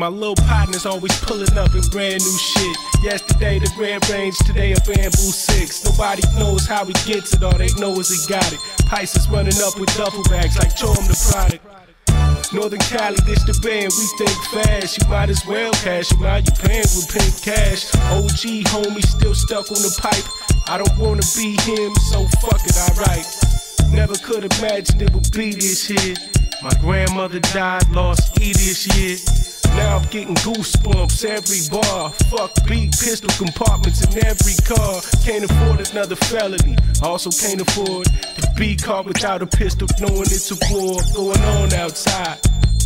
My little partners always pulling up in brand new shit. Yesterday the red range, today a bamboo six. Nobody knows how he gets it, all they know is he got it. Pisces running up with duffel bags like Chom the product. Northern Cali, this the band, we think fast. You might as well cash him out, you paying with pink cash. OG homie still stuck on the pipe. I don't wanna be him, so fuck it, alright. Never could imagine it would be this here. My grandmother died, lost E this year. Now I'm getting goosebumps every bar. Fuck beat, pistol compartments in every car. Can't afford another felony. Also can't afford to be caught without a pistol, knowing it's a war going on outside.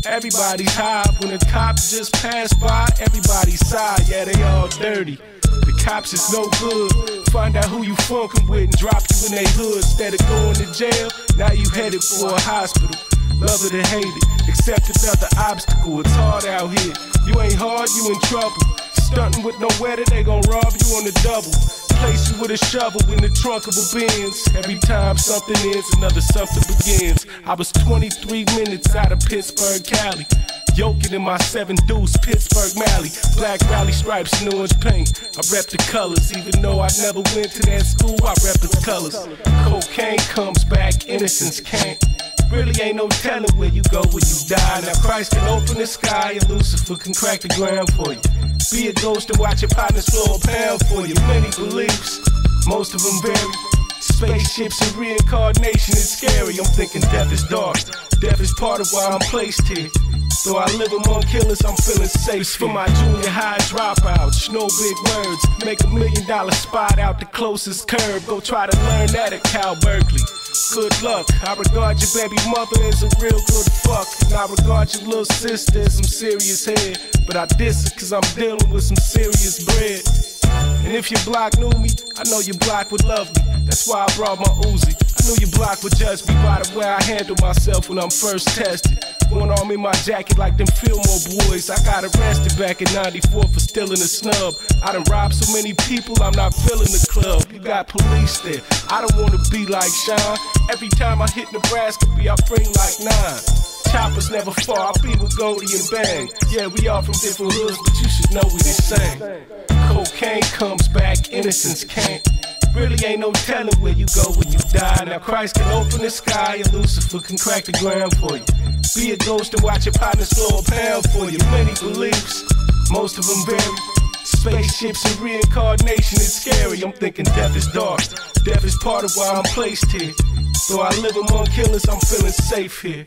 Everybody's high when the cops just pass by. Everybody's side, yeah, they all dirty. The cops is no good. Find out who you funkin' with and drop you in they hood. Instead of going to jail, now you headed for a hospital. Love it or hate it, accept another obstacle. It's hard out here. You ain't hard, you in trouble. Stunting with no weather, they gon' rob you on the double. Place you with a shovel in the trunk of a Benz. Every time something ends, another something begins. I was 23 minutes out of Pittsburgh, Cali. Yoking in my seven deuce, Pittsburgh Mally. Black rally stripes and orange paint. I rep the colors, even though I never went to that school, I rep the colors. Cocaine comes back, innocence can't. Really ain't no telling where you go when you die. Now Christ can open the sky and Lucifer can crack the ground for you. Be a ghost and watch your partners flow a pound for you. Many beliefs, most of them vary. Spaceships and reincarnation is scary. I'm thinking death is dark. Death is part of why I'm placed here. Though I live among killers, I'm feeling safe. For my junior high dropouts, no big words. Make a million dollar spot out the closest curb. Go try to learn that at Cal Berkeley. Good luck. I regard your baby mother as a real good fuck. And I regard your little sister as some serious head. But I diss it cause I'm dealing with some serious bread. And if your block knew me, I know your block would love me. That's why I brought my Uzi. Knew your block would judge me by the way I handle myself when I'm first tested. One arm in my jacket like them Fillmore boys. I got arrested back in 94 for stealing a snub. I done robbed so many people, I'm not filling the club. You got police there. I don't wanna be like Sean. Every time I hit Nebraska, be I bring like nine. Choppers never fall, I be with Goldie and Bang. Yeah, we all from different hoods, but you should know we the same. Cocaine comes back, innocence can't. Really ain't no telling where you go when you die. Now Christ can open the sky and Lucifer can crack the ground for you. Be a ghost and watch your partner slow a pound for you. Many beliefs, most of them vary. Spaceships and reincarnation is scary. I'm thinking death is dark. Death is part of why I'm placed here. Though I live among killers, I'm feeling safe here.